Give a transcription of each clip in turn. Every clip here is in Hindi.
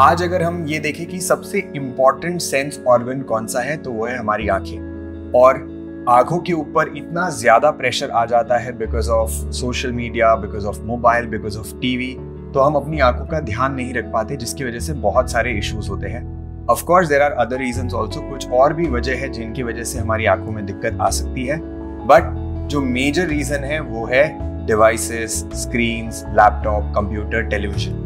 आज अगर हम ये देखें कि सबसे इंपॉर्टेंट सेंस ऑर्गन कौन सा है तो वो है हमारी आँखें। और आँखों के ऊपर इतना ज़्यादा प्रेशर आ जाता है because of social media because of mobile because of TV तो हम अपनी आँखों का ध्यान नहीं रख पाते, जिसकी वजह से बहुत सारे इश्यूज़ होते हैं। Of course there are other reason also कुछ और भी वजह है जिनकी वजह से हमारी आँखों में दिक्कत आ सकती है। बट जो मेजर रीजन है, वो है devices screen laptop computer television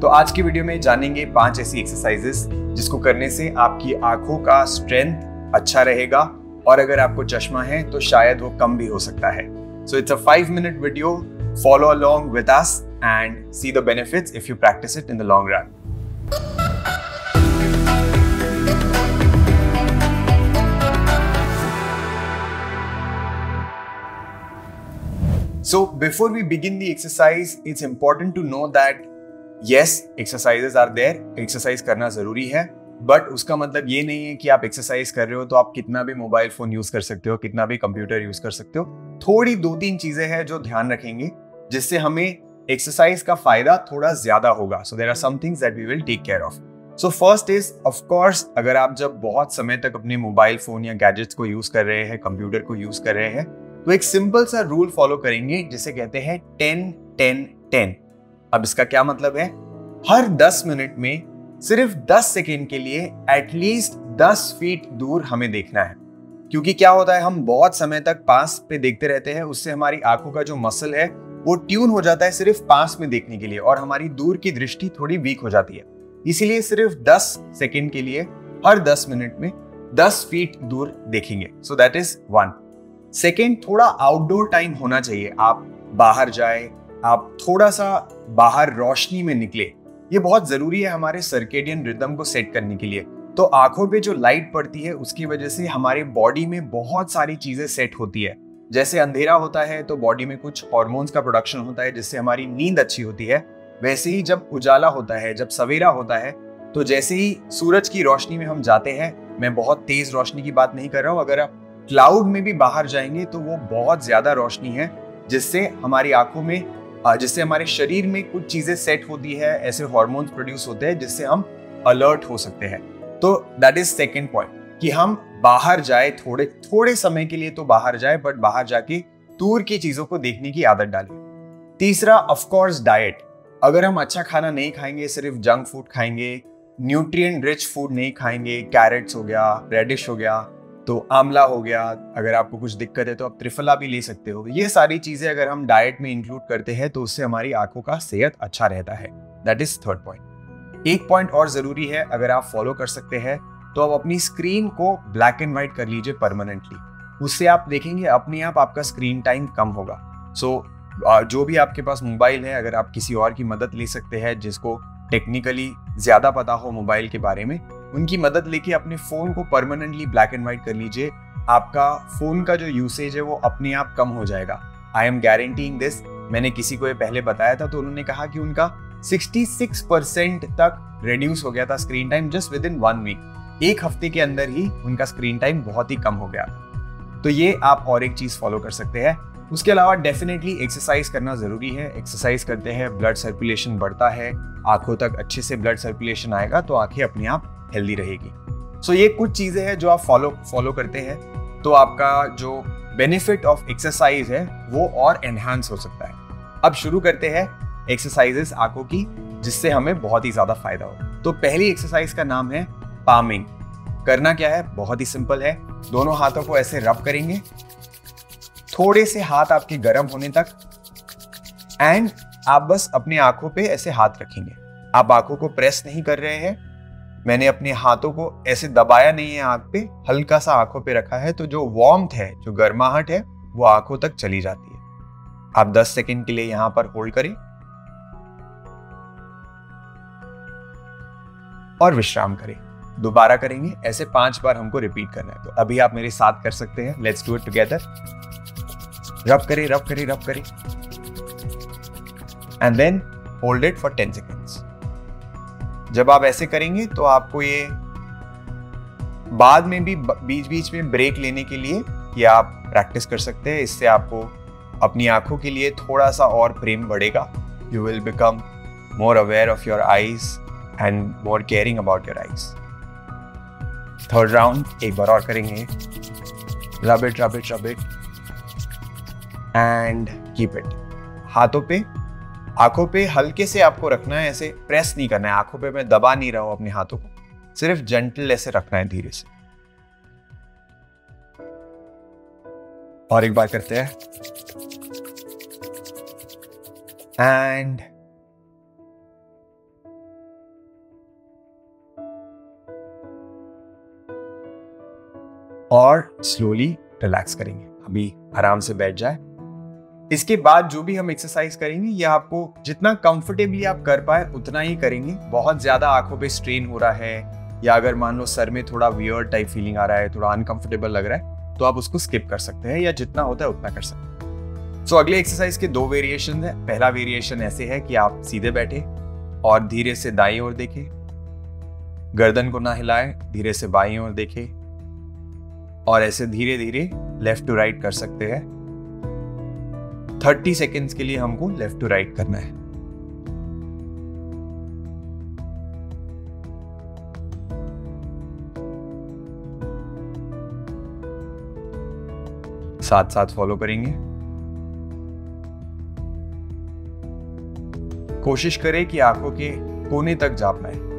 तो आज की वीडियो में जानेंगे पाँच ऐसी एक्सरसाइजेस जिसको करने से आपकी आँखों का स्ट्रेंथ अच्छा रहेगा और अगर आपको चश्मा है तो शायद वो कम भी हो सकता है। So it's a five minute video follow along with us and see the benefits if you practice it in the long run So, before we begin the exercise, it's important to know that yes, exercises are there. Exercise करना ज़रूरी है बट उसका मतलब ये नहीं है कि आप एक्सरसाइज कर रहे हो तो आप कितना भी मोबाइल फ़ोन यूज़ कर सकते हो कितना भी कंप्यूटर यूज़ कर सकते हो। थोड़ी दो तीन चीज़ें हैं जो ध्यान रखेंगे जिससे हमें एक्सरसाइज का फ़ायदा थोड़ा ज़्यादा होगा। So there are some things that we will take care of so first is of course अगर आप जब बहुत समय तक अपने मोबाइल फ़ोन या गैजेट्स को यूज़ कर रहे हैं कंप्यूटर को यूज़ कर रहे हैं तो एक सिंपल सा रूल फॉलो करेंगे जिसे कहते हैं टेन टेन टेन अब इसका क्या मतलब है? हर दस मिनट में सिर्फ़ 10 सेकेंड के लिए एटलीस्ट 10 फीट दूर हमें देखना है। क्योंकि क्या होता है, हम बहुत समय तक पास पे देखते रहते हैं, उससे हमारी आँखों का जो मसल है, वो ट्यून हो जाता है सिर्फ़ पास में देखने के लिए और हमारी दूर की दृष्टि थोड़ी वीक हो जाती है। इसीलिए सिर्फ़ 10 सेकेंड के लिए हर 10 मिनट में 10 फीट दूर देखेंगे। So that is one second थोड़ा आउटडोर टाइम होना चाहिए। आप बाहर जाए आप थोड़ा सा बाहर रोशनी में निकले। ये बहुत ज़रूरी है हमारे सर्केडियन रिदम को सेट करने के लिए। तो आँखों पे जो लाइट पड़ती है, उसकी वजह से हमारे बॉडी में बहुत सारी चीज़ें सेट होती है। जैसे अंधेरा होता है तो बॉडी में कुछ हॉर्मोन्स का प्रोडक्शन होता है, जिससे हमारी नींद अच्छी होती है। वैसे ही जब उजाला होता है, जब सवेरा होता है तो जैसे ही सूरज की रोशनी में हम जाते हैं, मैं बहुत तेज रोशनी की बात नहीं कर रहा हूँ, अगर आप क्लाउड में भी बाहर जाएँगे तो वो बहुत ज़्यादा रोशनी है, जिससे हमारी आँखों में जिससे हमारे शरीर में कुछ चीज़ें सेट होती है, ऐसे हॉर्मोन्स प्रोड्यूस होते हैं, जिससे हम अलर्ट हो सकते हैं। तो दैट इज़ सेकेंड पॉइंट कि हम बाहर जाए, थोड़े थोड़े समय के लिए तो बाहर जाए बट बाहर जाके दूर की चीज़ों को देखने की आदत डालें। तीसरा ऑफकोर्स डाइट अगर हम अच्छा खाना नहीं खाएँगे, सिर्फ़ जंक फ़ूड खाएँगे न्यूट्रिएंट रिच फ़ूड नहीं खाएँगे कैरेट्स हो गया रेडिश हो गया तो आंवला हो गया अगर आपको कुछ दिक्कत है तो आप त्रिफला भी ले सकते हो। ये सारी चीज़ें अगर हम डाइट में इंक्लूड करते हैं तो उससे हमारी आँखों का सेहत अच्छा रहता है। दैट इज़ थर्ड पॉइंट एक पॉइंट और ज़रूरी है अगर आप फॉलो कर सकते हैं तो आप अपनी स्क्रीन को ब्लैक एंड व्हाइट कर लीजिए परमानेंटली उससे आप देखेंगे अपने आप आपका स्क्रीन टाइम कम होगा। सो so, जो भी आपके पास मोबाइल है अगर आप किसी और की मदद ले सकते हैं जिसको टेक्निकली ज़्यादा पता हो मोबाइल के बारे में उनकी मदद लेके अपने फ़ोन को परमानेंटली ब्लैक एंड व्हाइट कर लीजिए। आपका फ़ोन का जो यूसेज है वो अपने आप कम हो जाएगा। आई एम गारंटीइंग दिस मैंने किसी को ये पहले बताया था तो उन्होंने कहा कि उनका 66 परसेंट तक रिड्यूस हो गया था screen time just within one week एक हफ़्ते के अंदर ही उनका स्क्रीन टाइम बहुत ही कम हो गया। था तो ये आप और एक चीज़ फॉलो कर सकते हैं। उसके अलावा डेफिनेटली एक्सरसाइज करना ज़रूरी है। एक्सरसाइज करते हैं ब्लड सर्कुलेशन बढ़ता है। आँखों तक अच्छे से ब्लड सर्कुलेशन आएगा तो आँखें अपने आप हेल्दी रहेगी। सो so, ये कुछ चीज़ें हैं जो आप फॉलो फॉलो करते हैं तो आपका जो बेनिफिट ऑफ़ एक्सरसाइज है वो और एनहांस हो सकता है। अब शुरू करते हैं एक्सरसाइजेस आँखों की जिससे हमें बहुत ही ज़्यादा फ़ायदा हो। तो पहली एक्सरसाइज का नाम है पामिंग करना क्या है? बहुत ही सिंपल है। दोनों हाथों को ऐसे रब करेंगे। थोड़े से हाथ आपके गर्म होने तक एंड आप बस अपने आँखों पे ऐसे हाथ रखेंगे। आप आँखों को प्रेस नहीं कर रहे हैं। मैंने अपने हाथों को ऐसे दबाया नहीं है आँख पे हल्का सा आँखों पे रखा है तो जो वार्मथ है, जो गर्माहट है, वो आँखों तक चली जाती है। आप 10 सेकंड के लिए यहाँ पर होल्ड करें। और विश्राम करें। दोबारा करेंगे, ऐसे पाँच बार हमको रिपीट करना है। तो अभी आप मेरे साथ कर सकते हैं। लेट्स डू इट टुगेदर रब करें रब करें रब करें। And then hold it for ten seconds जब आप ऐसे करेंगे तो आपको ये बाद में भी बीच बीच में ब्रेक लेने के लिए ये आप प्रैक्टिस कर सकते हैं। इससे आपको अपनी आँखों के लिए थोड़ा सा और प्रेम बढ़ेगा। You will become more aware of your eyes and more caring about your eyes third round एक बार और करेंगे। Rub it rub it rub it and keep it हाथों पे आँखों पे हल्के से आपको रखना है, ऐसे प्रेस नहीं करना है। आँखों पे मैं दबा नहीं रहा हूँ अपने हाथों को। सिर्फ़ जेंटल ऐसे रखना है धीरे से। और एक बार करते हैं। एंड और स्लोली रिलैक्स करेंगे। अभी आराम से बैठ जाए। इसके बाद जो भी हम एक्सरसाइज करेंगे, ये आपको जितना कंफर्टेबली आप कर पाए, उतना ही करेंगे। बहुत ज़्यादा आँखों पे स्ट्रेन हो रहा है, या अगर मान लो सर में थोड़ा वियर टाइप फीलिंग आ रहा है, थोड़ा अनकंफर्टेबल लग रहा है तो आप उसको स्किप कर सकते हैं, या जितना होता है उतना कर सकते हैं। सो अगले एक्सरसाइज के दो वेरिएशन है। पहला वेरिएशन ऐसे है कि आप सीधे बैठे और धीरे से दाई ओर देखें। गर्दन को ना हिलाए, धीरे से बाई ओर देखें। और ऐसे धीरे धीरे लेफ़्ट टू राइट कर सकते हैं। थर्टी सेकेंड्स के लिए हमको लेफ़्ट टू राइट करना है। साथ साथ फॉलो करेंगे। कोशिश करें कि आँखों के कोने तक जा पाए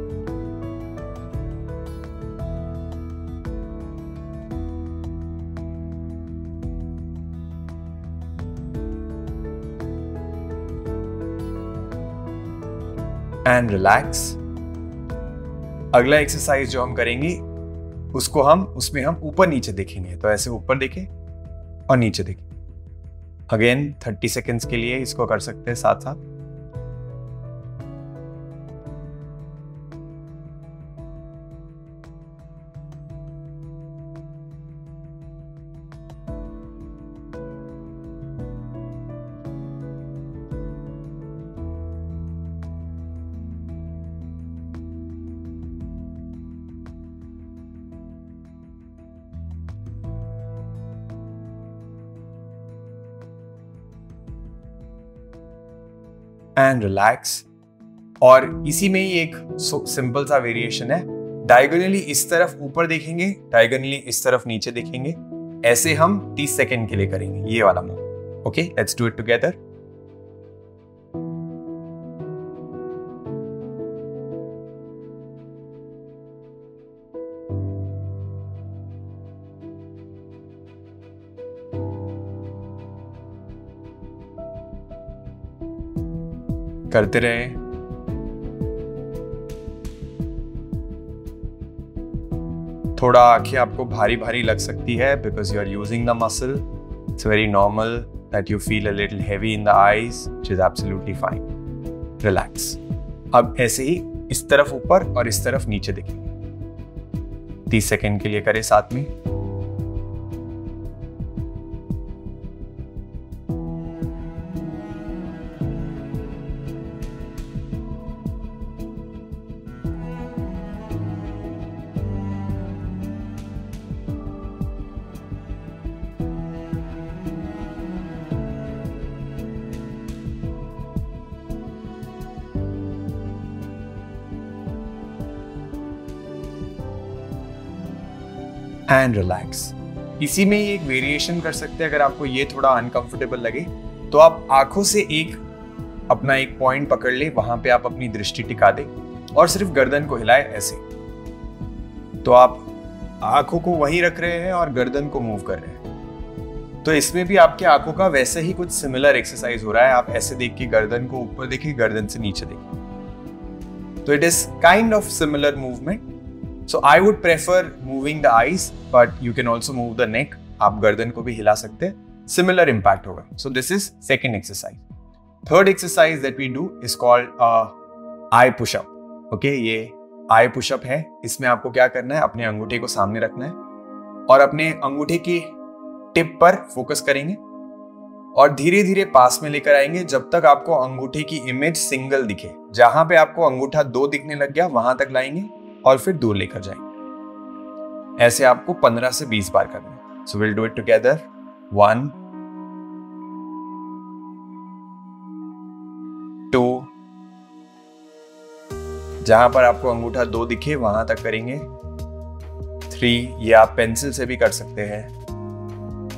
एंड रिलैक्स अगला एक्सरसाइज जो हम करेंगे, उसको हम, उसमें हम ऊपर नीचे देखेंगे। तो ऐसे ऊपर देखें और नीचे देखें। अगेन थर्टी सेकेंड्स के लिए इसको कर सकते हैं साथ साथ एंड रिलैक्स और इसी में ही एक सिंपल सा वेरिएशन है। डायगोनली इस तरफ़ ऊपर देखेंगे डायगोनली इस तरफ़ नीचे देखेंगे। ऐसे हम 30 सेकेंड के लिए करेंगे, ये वाला move okay let's do it together करते रहे। थोड़ा आँखें आपको भारी भारी लग सकती है because you are using the muscle it's very normal that you feel a little heavy in the eyes is absolutely fine relax अब ऐसे ही इस तरफ़ ऊपर और इस तरफ़ नीचे देखेंगे। तीस सेकेंड के लिए करें साथ में। एंड रिलैक्स इसी में एक वेरिएशन कर सकते हैं, अगर आपको ये थोड़ा अनकंफर्टेबल लगे तो आप आँखों से एक अपना एक पॉइंट पकड़ ले, वहाँ पे आप अपनी दृष्टि टिका दे, और सिर्फ़ गर्दन को हिलाए ऐसे। तो आप आँखों को वहीं रख रहे हैं और गर्दन को मूव कर रहे हैं। तो इसमें भी आपके आँखों का वैसे ही कुछ सिमिलर एक्सरसाइज हो रहा है, आप ऐसे देख के गर्दन को ऊपर देखिए गर्दन से नीचे देखिए तो it is kind of similar movement so I would prefer moving the eyes but you can also move the neck आप गर्दन को भी हिला सकते हैं। सिमिलर इम्पैक्ट होगा। So this is second exercise third exercise that we do is called eye pushup okay ये आई पुशअप है। इसमें आपको क्या करना है? अपने अंगूठे को सामने रखना है और अपने अंगूठे की टिप पर फोकस करेंगे और धीरे धीरे पास में लेकर आएँगे जब तक आपको अंगूठे की इमेज सिंगल दिखे। जहाँ पे आपको अंगूठा दो दिखने लग गया, वहाँ तक लाएँगे। और फिर दूर लेकर जाएँगे। ऐसे आपको 15 से 20 बार करना so will do it together one two जहाँ पर आपको अंगूठा दो दिखे, वहाँ तक करेंगे। थ्री ये आप पेंसिल से भी कर सकते हैं।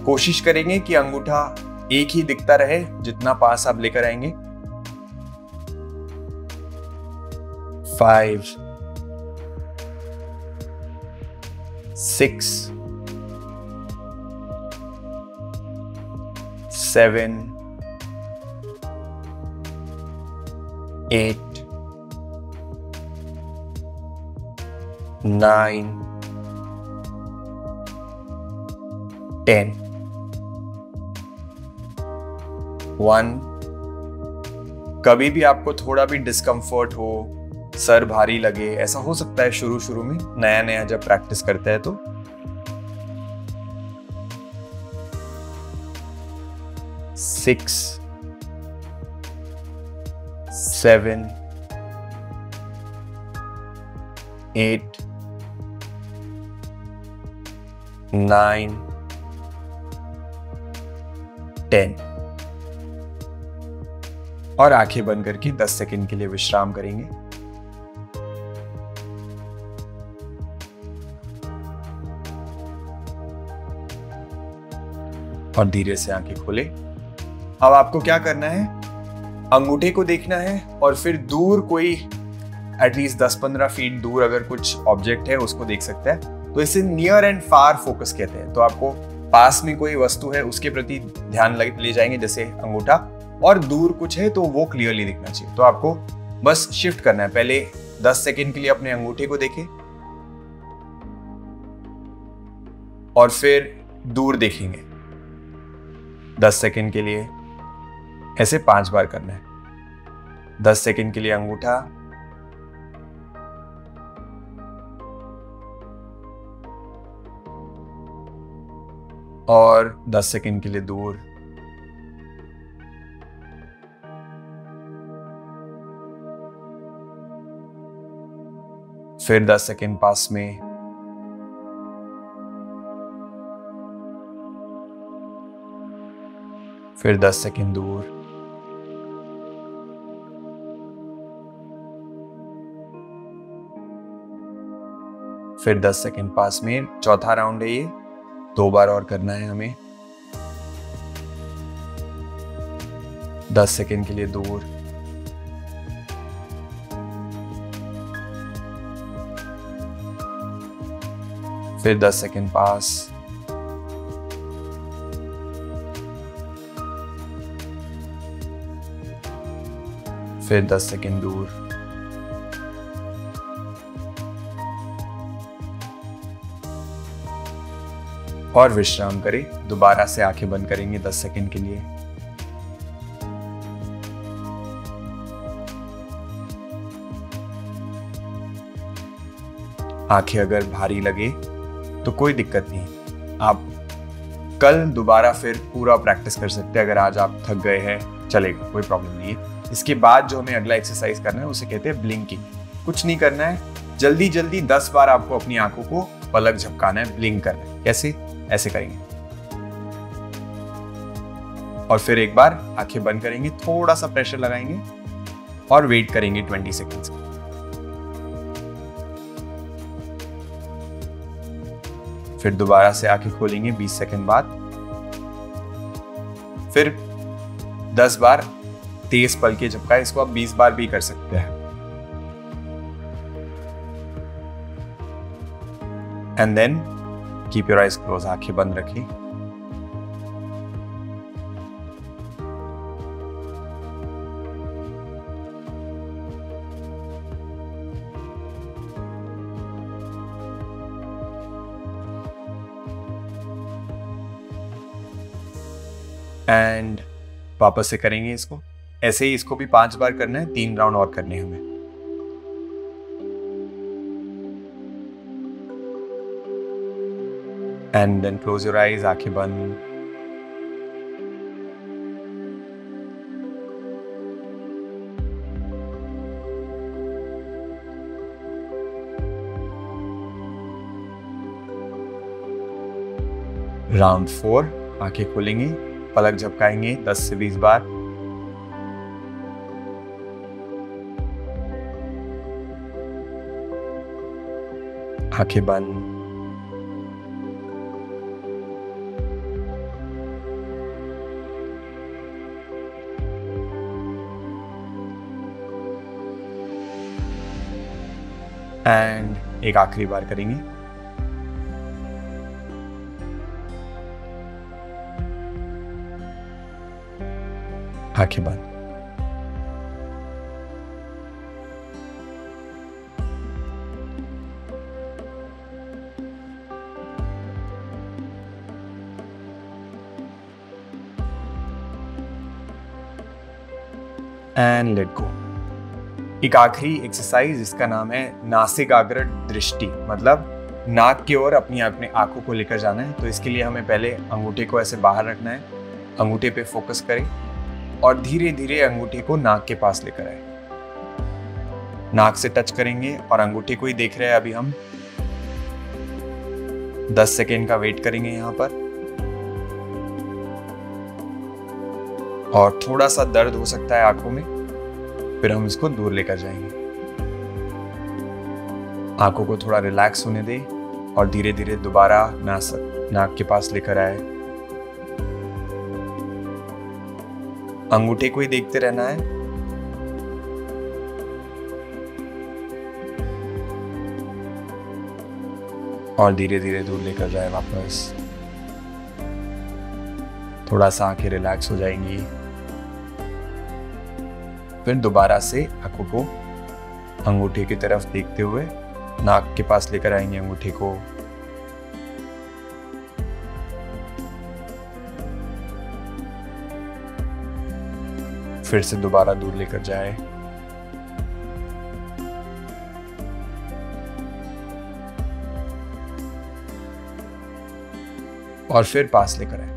कोशिश करेंगे कि अंगूठा एक ही दिखता रहे, जितना पास आप लेकर आएँगे। Five six seven eight nine ten. One कभी भी आपको थोड़ा भी डिस्कंफर्ट हो सर भारी लगे, ऐसा हो सकता है शुरू शुरू में नया नया जब प्रैक्टिस करते हैं तो? Six seven eight nine ten और आँखें बंद करके 10 सेकंड के लिए विश्राम करेंगे। और धीरे से आँखें खोले। अब आपको क्या करना है? अंगूठे को देखना है और फिर दूर कोई एटलीस्ट 10-15 फीट दूर अगर कुछ ऑब्जेक्ट है, उसको देख सकता है। तो इसे नियर एंड फार फोकस कहते हैं। तो आपको पास में कोई वस्तु है, उसके प्रति ध्यान ले जाएँगे जैसे अंगूठा। और दूर कुछ है तो वो क्लियरली दिखना चाहिए। तो आपको बस शिफ्ट करना है। पहले 10 सेकेंड के लिए अपने अंगूठे को देखें। और फिर दूर देखेंगे। 10 सेकेंड के लिए ऐसे पाँच बार करना है। 10 सेकेंड के लिए अंगूठा। और 10 सेकेंड के लिए दूर। फिर 10 सेकेंड पास में। फिर 10 सेकेंड दूर। फिर 10 सेकेंड पास में चौथा राउंड है ये। दो बार और करना है हमें। 10 सेकेंड के लिए दूर। फिर 10 सेकेंड पास। फिर 10 सेकेंड दूर। और विश्राम करें, दोबारा से आँखें बंद करेंगे 10 सेकेंड के लिए। आँखें अगर भारी लगे तो कोई दिक्कत नहीं। आप कल दोबारा फिर पूरा प्रैक्टिस कर सकते हैं, अगर आज आप थक गए हैं, चलेगा, कोई प्रॉब्लम नहीं है। इसके बाद जो हमें अगला एक्सरसाइज करना है, उसे कहते हैं ब्लिंकिंग कुछ नहीं करना है, जल्दी जल्दी दस बार आपको अपनी आँखों को पलक झपकाना है ब्लिंक करना है। कैसे? ऐसे करेंगे। और फिर एक बार आँखें बंद करेंगे थोड़ा सा प्रेशर लगाएँगे और वेट करेंगे ट्वेंटी सेकेंड्स फिर दोबारा से आँखें खोलेंगे 20 सेकंड बाद। फिर 10 बार तेज पल के झपका, इसको आप 20 बार भी कर सकते हैं। And then keep your eyes close आँखें बंद रखी। एंड वापस से करेंगे इसको। ऐसे ही इसको भी पाँच बार करना है, तीन राउंड और करने हमें। And then close your eyes आँखें बंद। राउंड फोर आँखें खोलेंगे, पलक झपकाएँगे 10 से 20 बार। आँखें बंद एंड एक आखिरी बार करेंगे। आँखें बंद एंड लेट गो एक आखिरी एक्सरसाइज इसका नाम है नासिकाग्र दृष्टि। मतलब नाक की ओर अपनी अपने आँखों को लेकर जाना है तो इसके लिए हमें पहले अंगूठे को ऐसे बाहर रखना है। अंगूठे पे फोकस करें और धीरे धीरे अंगूठे को नाक के पास लेकर आए। नाक से टच करेंगे और अंगूठे को ही देख रहे हैं अभी हम। 10 सेकेंड का वेट करेंगे यहाँ पर। और थोड़ा सा दर्द हो सकता है आँखों में, फिर हम इसको दूर लेकर जाएँगे। आँखों को थोड़ा रिलैक्स होने दें और धीरे धीरे दोबारा नाक नाक के पास लेकर आए। अंगूठे को ही देखते रहना है। और धीरे धीरे दूर लेकर जाए वापस। थोड़ा सा आँखें रिलैक्स हो जाएँगी। फिर दोबारा से आँखों को अंगूठे की तरफ़ देखते हुए नाक के पास लेकर आएँगे अंगूठे को। फिर से दोबारा दूर लेकर जाए। और फिर पास लेकर आए।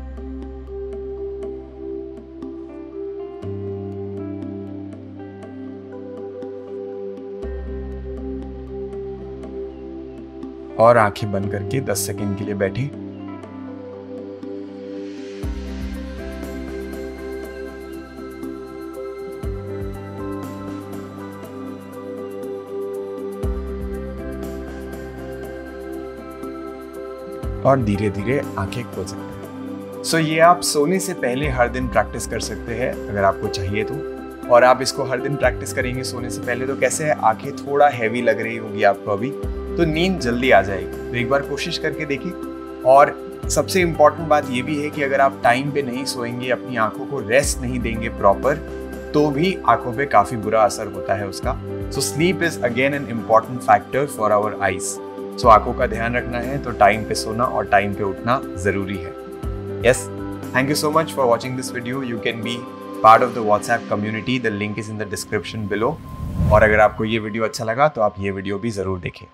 और आँखें बंद करके 10 सेकंड के लिए बैठे। और धीरे धीरे आँखें खोल सकते हैं। सो ये आप सोने से पहले हर दिन प्रैक्टिस कर सकते हैं, अगर आपको चाहिए तो। और आप इसको हर दिन प्रैक्टिस करेंगे सोने से पहले तो कैसे है? आँखें थोड़ा हैवी लग रही होगी आपको अभी। तो नींद जल्दी आ जाएगी। तो एक बार कोशिश करके देखिए। और सबसे इंपॉर्टेंट बात ये भी है कि अगर आप टाइम पे नहीं सोएँगे, अपनी आँखों को रेस्ट नहीं देंगे प्रॉपर तो भी आँखों पे काफ़ी बुरा असर होता है उसका। So sleep is again an important factor for our eyes so आँखों का ध्यान रखना है तो टाइम पे सोना और टाइम पे उठना ज़रूरी है। Yes thank you so much for watching this video you can be part of the WhatsApp community the link is in the description below और अगर आपको ये वीडियो अच्छा लगा तो आप ये वीडियो भी ज़रूर देखें।